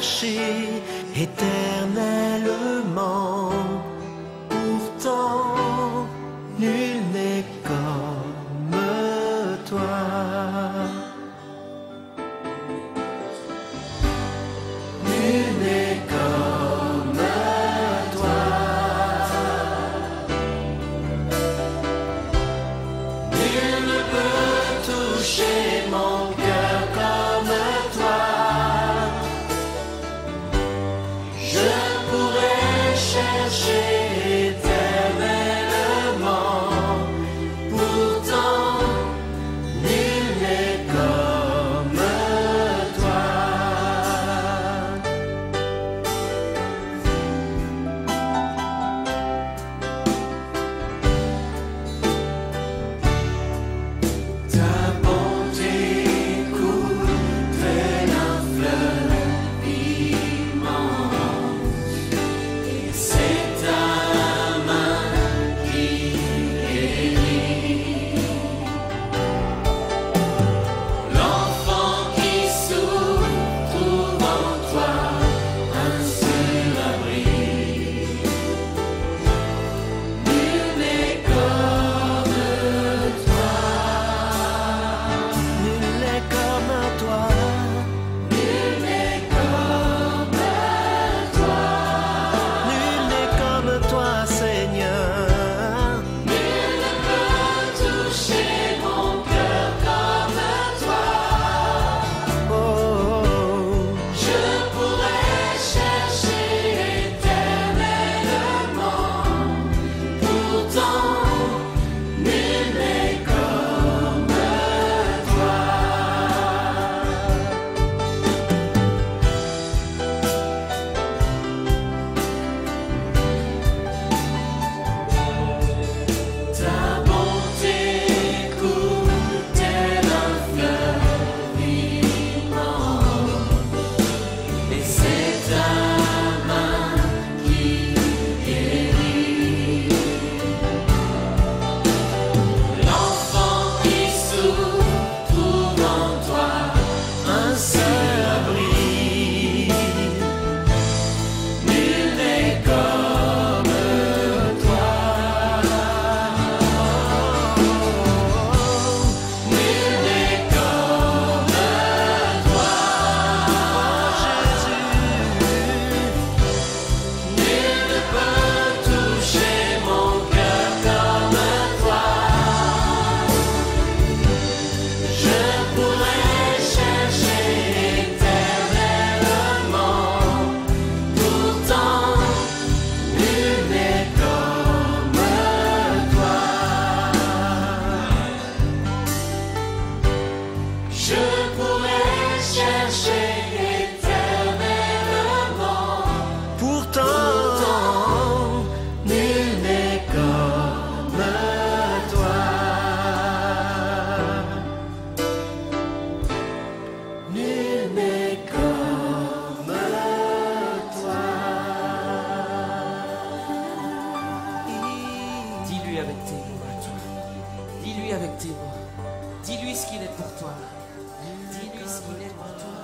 chercher éternellement, pourtant Dis-lui ce qu'il est pour toi. Dis-lui ce qu'il est pour toi.